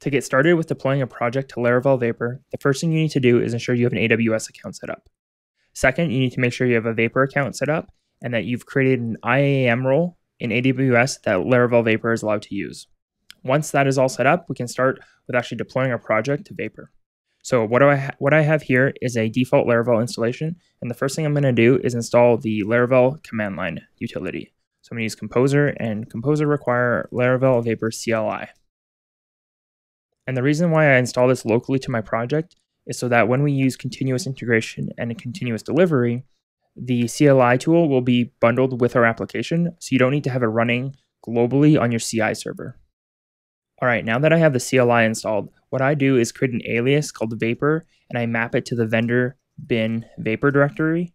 To get started with deploying a project to Laravel Vapor, the first thing you need to do is ensure you have an AWS account set up. Second, you need to make sure you have a Vapor account set up and that you've created an IAM role in AWS that Laravel Vapor is allowed to use. Once that is all set up, we can start with actually deploying our project to Vapor. So what do I ha- what I have here is a default Laravel installation, and the first thing I'm going to do is install the Laravel command line utility. So I'm going to use Composer, and Composer require Laravel Vapor CLI. And the reason why I install this locally to my project is so that when we use continuous integration and continuous delivery, the CLI tool will be bundled with our application, so you don't need to have it running globally on your CI server. All right, now that I have the CLI installed, what I do is create an alias called Vapor and I map it to the vendor bin Vapor directory.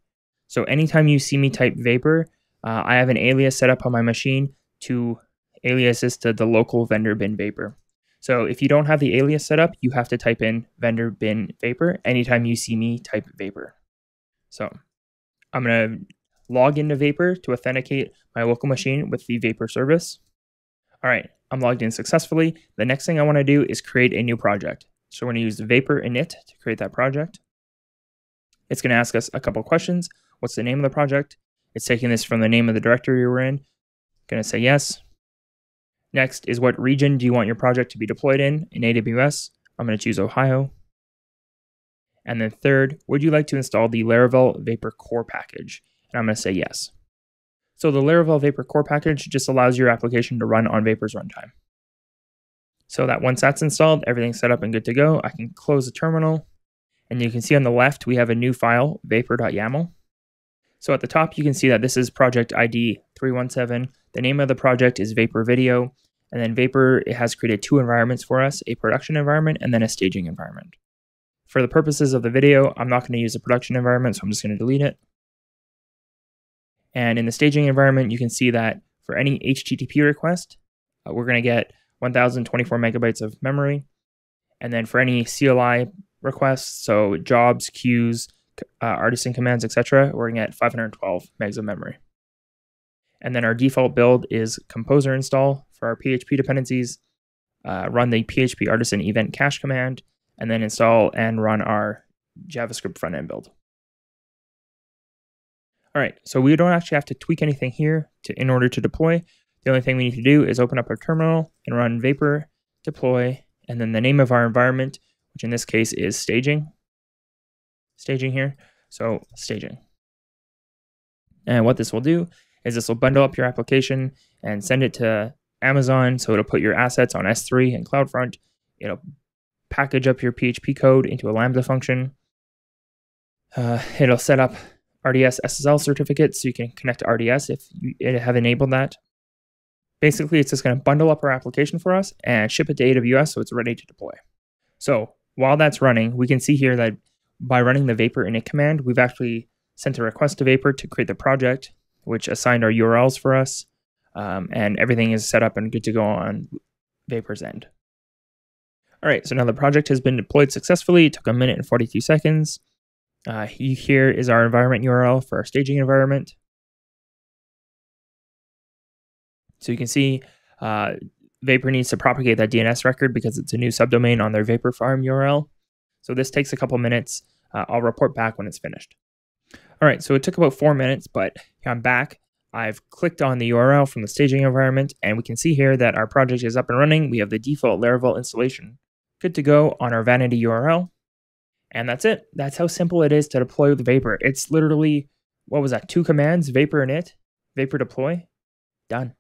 So anytime you see me type Vapor, uh, I have an alias set up on my machine to aliases to the local vendor bin Vapor. So if you don't have the alias set up, you have to type in vendor bin Vapor anytime you see me type Vapor. So I'm going to log into Vapor to authenticate my local machine with the Vapor service. All right, I'm logged in successfully. The next thing I want to do is create a new project. So we're going to use Vapor init to create that project. It's going to ask us a couple questions. What's the name of the project? It's taking this from the name of the directory we're in. Going to say yes. Next is what region do you want your project to be deployed in in AWS? I'm going to choose Ohio. And then third, would you like to install the Laravel Vapor Core package? And I'm going to say yes. So the Laravel Vapor Core package just allows your application to run on Vapor's runtime. So that once that's installed, everything's set up and good to go. I can close the terminal. And you can see on the left, we have a new file, vapor.yaml. So at the top, you can see that this is project ID 317. The name of the project is Vapor Video. And then Vapor it has created two environments for us, a production environment and then a staging environment. For the purposes of the video, I'm not going to use a production environment, so I'm just going to delete it. And in the staging environment, you can see that for any HTTP request, uh, we're going to get 1024 megabytes of memory. And then for any CLI requests, so jobs, queues, uh, artisan commands, etc., we're going to get 512 megs of memory. And then our default build is composer install for our PHP dependencies, uh, run the PHP artisan event cache command, and then install and run our JavaScript front end build. All right, so we don't actually have to tweak anything here to, in order to deploy. The only thing we need to do is open up our terminal and run Vapor deploy, and then the name of our environment, which in this case is staging. Staging here, so staging. And what this will do is this will bundle up your application and send it to Amazon, so it'll put your assets on S3 and CloudFront. It'll package up your PHP code into a Lambda function. Uh, it'll set up RDS SSL certificate so you can connect to RDS if you have enabled that. Basically, it's just going to bundle up our application for us and ship it to AWS so it's ready to deploy. So while that's running, we can see here that by running the Vapor init command, we've actually sent a request to Vapor to create the project, which assigned our URLs for us, um, and everything is set up and good to go on Vapor's end. All right, so now the project has been deployed successfully. It took a minute and 42 seconds. Uh, here is our environment URL for our staging environment. So you can see uh, Vapor needs to propagate that DNS record because it's a new subdomain on their Vapor Farm URL. So this takes a couple minutes. Uh, I'll report back when it's finished. All right, so it took about four minutes, but I'm back. I've clicked on the URL from the staging environment, and we can see here that our project is up and running. We have the default Laravel installation. Good to go on our vanity URL. And that's it. That's how simple it is to deploy with Vapor. It's literally, what was that, two commands, Vapor init, Vapor deploy, done.